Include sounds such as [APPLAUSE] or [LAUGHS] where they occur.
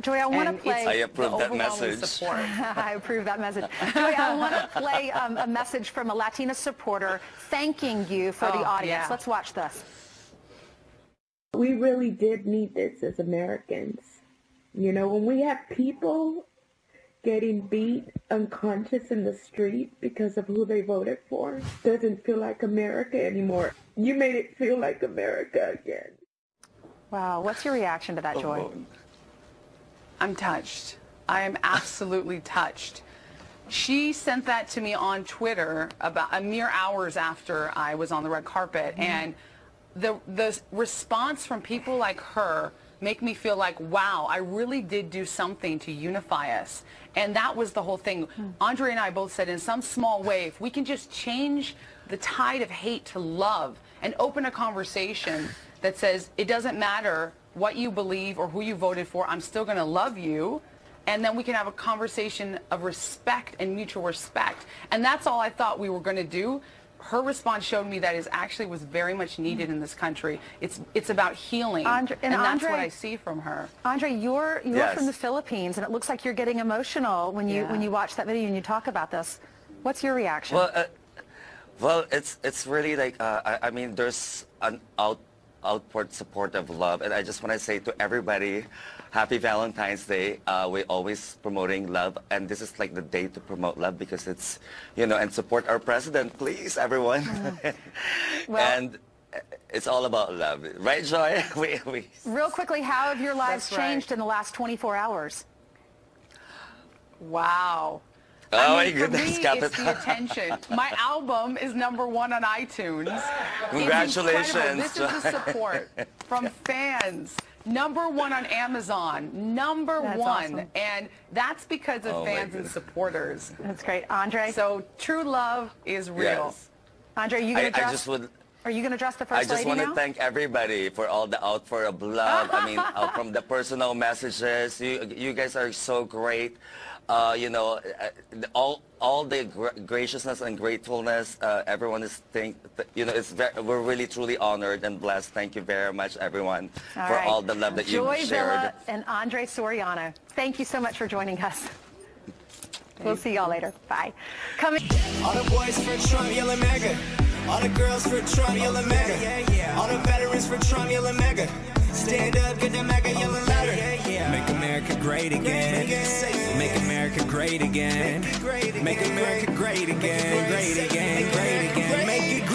Joy, I want to play. I approve the that message. Support. [LAUGHS] [LAUGHS] I approve that message. Joy, I want to play um, a message from a Latina supporter thanking you for the Oh, audience. yeah. Let's watch this. we really did need this as Americans. You know, when we have people getting beat unconscious in the street because of who they voted for, doesn't feel like America anymore. You made it feel like America again. Wow, what's your reaction to that, Joy? I'm touched. I am absolutely [LAUGHS] touched. She sent that to me on Twitter about a mere hours after I was on the red carpet, mm-hmm. and the the response from people like her make me feel like, wow, I really did do something to unify us. And that was the whole thing. Hmm. Andre and I both said in some small way, if we can just change the tide of hate to love and open a conversation that says it doesn't matter what you believe or who you voted for, I'm still going to love you. And then we can have a conversation of respect and mutual respect. And that's all I thought we were going to do. Her response showed me that is actually was very much needed in this country. It's it's about healing, Andre- and and, that's Andre- what I see from her. Andre, you're you're Yes. from the Philippines, and it looks like you're getting emotional when you Yeah. when you watch that video and you talk about this. What's your reaction? Well, uh, well, it's it's really like uh, I, I mean, there's an out outward support of love, and I just want to say to everybody, Happy Valentine's Day. Uh, we're always promoting love, and this is like the day to promote love because it's you know and support our president, please, everyone. [LAUGHS] Well- and uh, it's all about love, right, Joy? [LAUGHS] we, we, Real quickly, how have your lives That's right. changed in the last 24 hours? Wow. Oh, I my mean, goodness, for me, Captain. it's the attention. My album is number one on iTunes. Congratulations, incredible. This is the support from [LAUGHS] fans. Number one on Amazon. Number That's one. awesome. And that's because of Oh, fans and supporters. That's great, Andre. So true love is real. Yes. Andre, you I, gonna I dress? just would. Are you gonna dress the first I just want to thank everybody for all the outpour of love. I mean, [LAUGHS] uh, from the personal messages, you you guys are so great. Uh, you know, uh, all all the gra- graciousness and gratefulness. Uh, everyone is think. You know, it's ve- we're really truly honored and blessed. Thank you very much, everyone, for right. all the love that Joy you shared. Joy Villa and Andre Soriano. Thank you so much for joining us. We'll see y'all later. Bye. Coming. All the boys for Trump yelling MAGA. All the girls for Trump yelling MAGA. All the veterans for Trump yelling MAGA. Stand up, get the MAGA yelling louder. Make America great again. Make America great again. Make America great again. Great again. Great again. Make it great again.